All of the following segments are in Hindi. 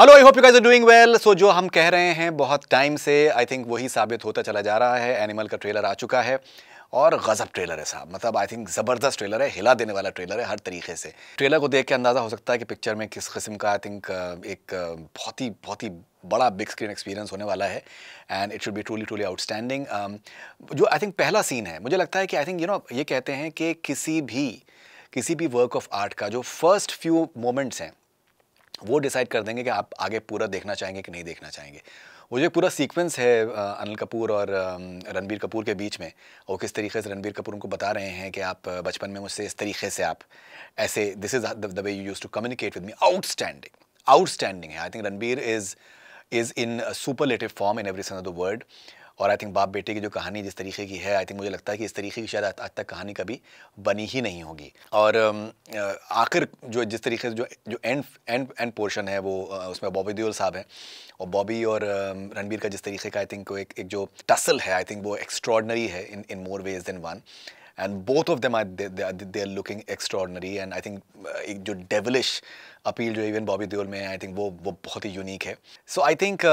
Hello I hope you guys are doing well so जो हम कह रहे हैं, बहुत टाइम से आई थिंक वही साबित होता चला जा रहा है। एनिमल का ट्रेलर आ चुका है। और गजब ट्रेलर है साहब। मतलब आई थिंक ज़बरदस्त ट्रेलर है, हिला देने वाला ट्रेलर है हर तरीके से। ट्रेलर को देख के अंदाज़ा हो सकता है कि पिक्चर में किस किस्म का आई थिंक एक बहुत ही बहुत ही बड़ा बिग स्क्रीन एक्सपीरियंस होने वाला है। And it should be truly truly outstanding जो आई थिंक पहला सीन है, मुझे लगता है कि आई थिंक यू नो ये कहते हैं कि किसी भी किसी भी वर्क ऑफ़ आर्ट का जो फ़र्स्ट फ्यू मोमेंट्स हैं वो डिसाइड कर देंगे कि आप आगे पूरा देखना चाहेंगे कि नहीं देखना चाहेंगे। वो जो पूरा सीक्वेंस है अनिल कपूर और रणबीर कपूर के बीच में, वो किस तरीके से रणबीर कपूर उनको बता रहे हैं कि आप बचपन में मुझसे इस तरीके से आप ऐसे this is the way you use to communicate with me outstanding outstanding है. I think Ranbir is is in superlative form in every sense of the word और आई थिंक बाप बेटे की जो कहानी जिस तरीके की है आई थिंक मुझे लगता है कि इस तरीके की शायद आज तक कहानी कभी बनी ही नहीं होगी। और आखिर जो जिस तरीके से जो जो एंड एंड एंड पोर्शन है वो उसमें बॉबी देओल साहब हैं। और बॉबी और रणबीर का जिस तरीके का आई थिंक एक एक जो टसल है आई थिंक वो एक्स्ट्रॉडनरी है in in more ways than one and both of them are they are looking extraordinary and I think एक जो डेवलिश अपील जो इवन बॉबी देओल में आई थिंक वो वो बहुत ही यूनिक है. So I think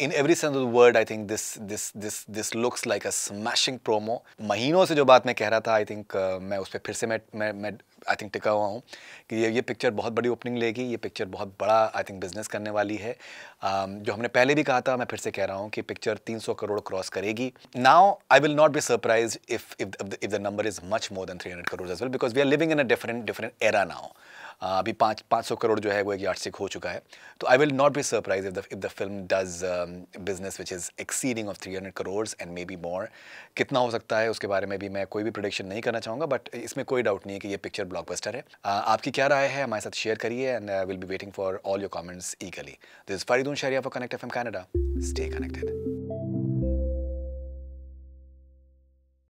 in every sense of the word I think this this this this looks like a smashing promo महीनों से जो बात मैं कह रहा था आई थिंक uh, मैं उस पर फिर से मैं मैं मैं आई थिंक टिका हुआ हूँ कि ये ये पिक्चर बहुत बड़ी ओपनिंग लेगी ये पिक्चर बहुत बड़ा आई थिंक बिज़नेस करने वाली है. Um, जो हमने पहले भी कहा था मैं फिर से कह रहा हूँ कि पिक्चर 300 करोड़ क्रॉस करेगी. Now I will not be surprise if if the number is much more than 300 crore as well because we are living in a different different era now अभी पाँच पाँच सौ करोड़ जो है वो एक यार्ड हो चुका है। तो I will not be surprise if if the film does business which is exceeding of three hundred crore and maybe more कितना हो सकता है उसके बारे में भी मैं कोई भी प्रोडिक्शन नहीं करना चाहूँगा बट इसमें कोई डाउट नहीं है कि ये पिक्चर ब्लॉकबस्टर है। Uh, आपकी क्या राय है? हमारे साथ शेयर करिए and I will be waiting for all your comments eagerly this Faridoon Shahryar for Connect F M Canada stay connected